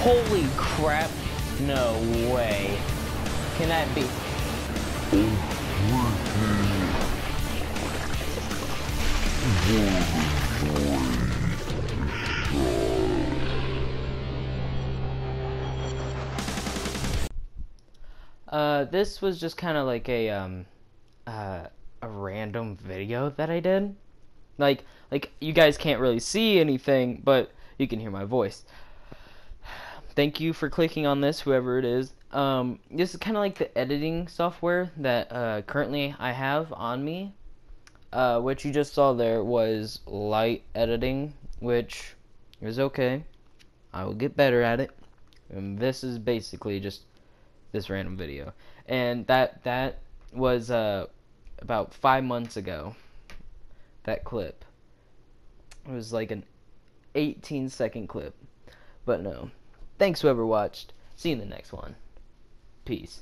Holy crap. No way. Can that be? Uh, this was just kind of like a, um, uh, a random video that I did. Like, like, you guys can't really see anything, but you can hear my voice. Thank you for clicking on this, whoever it is. Um, this is kind of like the editing software that, uh, currently I have on me. Uh, what you just saw there was light editing, which is okay. I will get better at it. And this is basically just this random video. And that that was uh, about five months ago. That clip. It was like an 18 second clip. But no. Thanks whoever watched. See you in the next one. Peace.